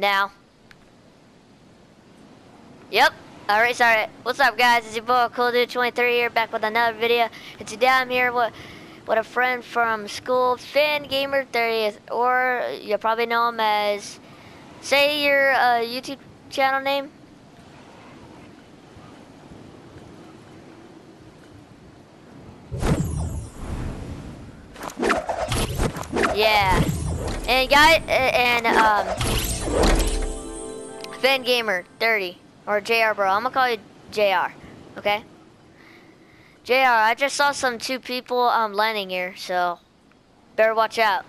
Now. Yep. Alright, sorry. What's up, guys? It's your boy, Cool Dude 23 here, back with another video. And today I'm here with, with a friend from school, Finn Gamer 30th, or you probably know him as, say your uh, YouTube channel name. Yeah. And guy and um Fan Gamer 30 or JR bro. I'm gonna call you JR. Okay? JR, I just saw some two people um landing here, so better watch out.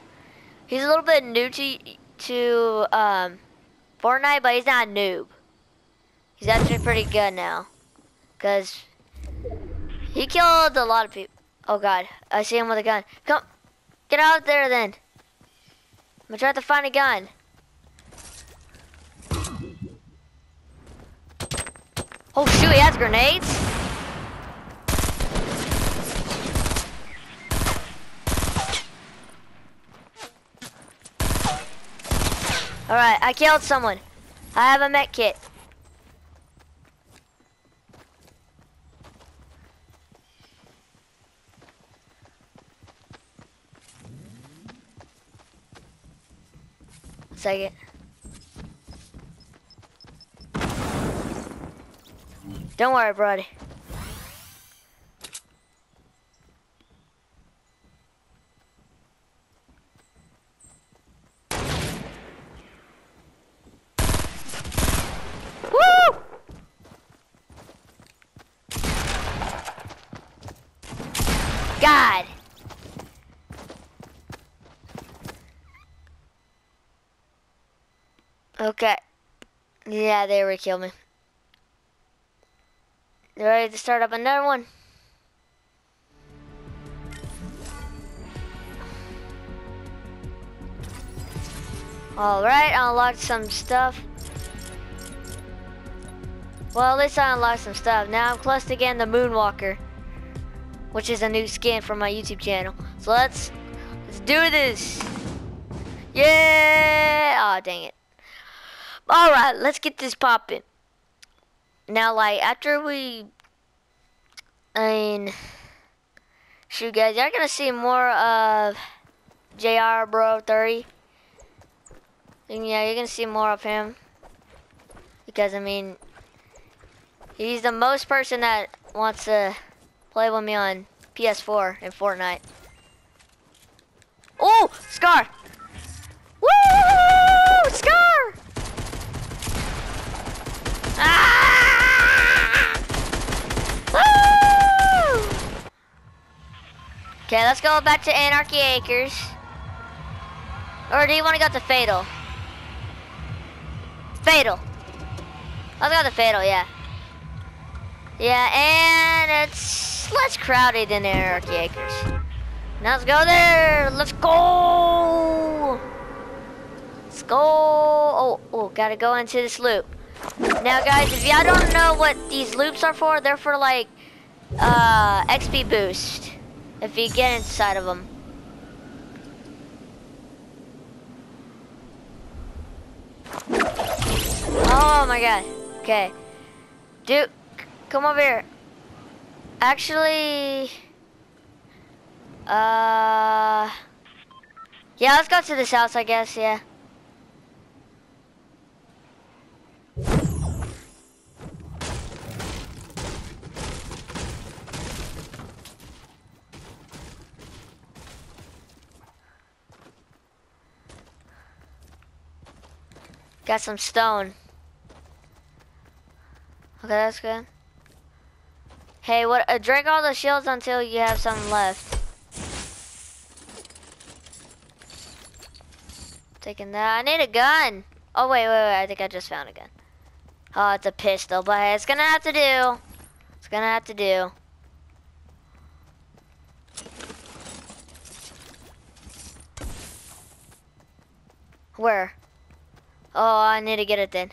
He's a little bit new to to um Fortnite, but he's not a noob. He's actually pretty good now. Cause he killed a lot of people. Oh god, I see him with a gun. Come Get out there then. I'm gonna try to find a gun. Oh shoot, he has grenades? Alright, I killed someone. I have a med kit. second. Don't worry, buddy. God. Okay. Yeah, they were kill me. You ready to start up another one? Alright, I unlocked some stuff. Well, at least I unlocked some stuff. Now I'm close to getting the Moonwalker, which is a new skin for my YouTube channel. So let's, let's do this. Yeah! Oh, dang it. Alright, let's get this popping. Now, like, after we... I mean... Shoot, guys, you're gonna see more of JR Bro 30. And yeah, you're gonna see more of him. Because, I mean... He's the most person that wants to play with me on PS4 and Fortnite. Oh! Scar! Let's go back to Anarchy Acres. Or do you want to go to Fatal? Fatal. Let's go to Fatal, yeah. Yeah, and it's less crowded in Anarchy Acres. Now let's go there. Let's go. Let's go. Oh, oh, gotta go into this loop. Now guys, if y'all don't know what these loops are for, they're for like uh, XP boost. If you get inside of them. Oh my god. Okay. Duke, come over here. Actually, uh, yeah, let's go to this house, I guess, yeah. Got some stone. Okay, that's good. Hey, what? Uh, drink all the shields until you have some left. Taking that. I need a gun. Oh, wait, wait, wait. I think I just found a gun. Oh, it's a pistol, but it's gonna have to do. It's gonna have to do. Where? Oh, I need to get it then.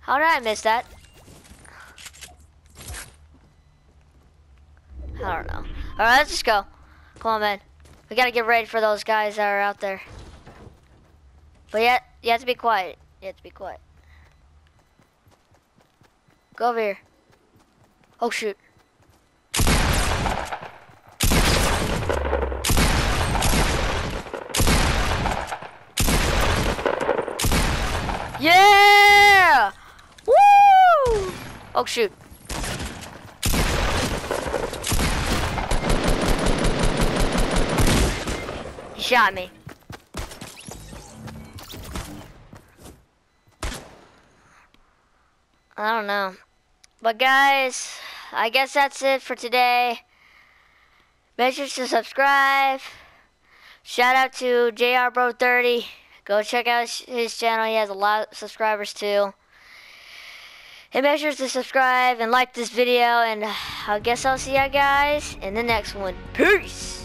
How did I miss that? I don't know. Alright, let's just go. Come on, man. We gotta get ready for those guys that are out there. But yet, you have to be quiet. You have to be quiet. Go over here. Oh shoot. Yeah! Woo! Oh shoot. He shot me. I don't know. But guys, I guess that's it for today. Make sure to subscribe. Shout out to JR Bro 30. Go check out his channel. He has a lot of subscribers too. And make sure to subscribe and like this video. And I guess I'll see you guys in the next one. Peace.